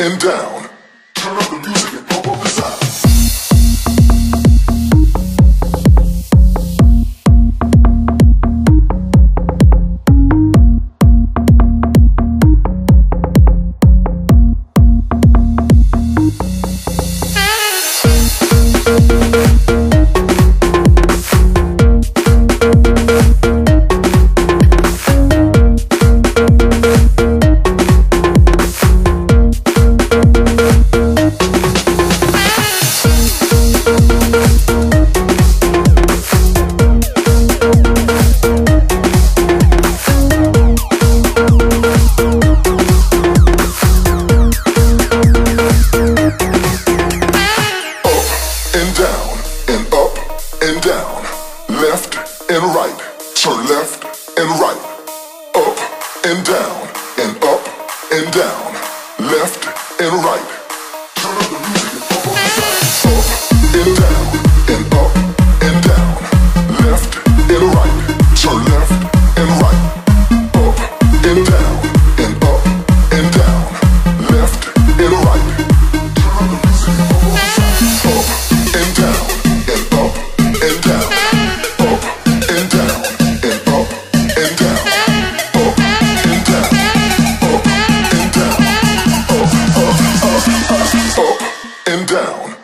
and down. Turn up the music and- and down, left and right, turn left and right, up and down, and up and down, left and right. and down.